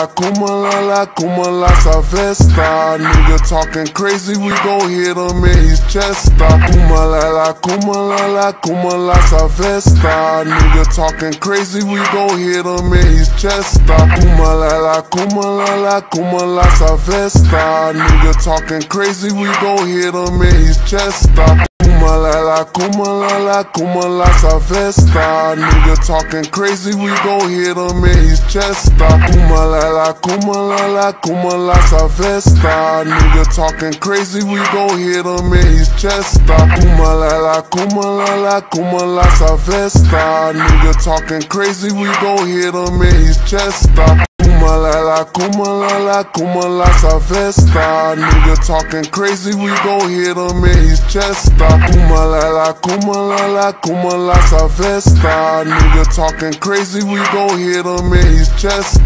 la, kuma la la, kuma sa vesta. Nigga talking crazy, we gon' hit him in his chest. Ah, kuma la la, kuma la la, kuma sa vesta. Nigga talking crazy, we gon' hit him in his chest. Ah, kuma la la, kuma la la, kuma sa vesta. Nigga talking crazy, we gon' hit him in his chest. Ah, Kuma la la, kuma la la, kuma la sa. Nigga talking crazy, we gon' hit him in his chest. Uh, kuma la la, kuma la la, kuma la sa. Nigga talking crazy, we gon' hit him in his chest. Uh, kuma la la, kuma la la, kuma la sa. Nigga talking crazy, we gon' hit him in his chest. Uh, kuma la la, kuma la la, kuma la sa vesta. Nigga talking crazy, we gon' hit him in his chest. Kuma la la, kuma la la, kuma la sa vesta. Nigga talking crazy, we gon' hit him in his chest.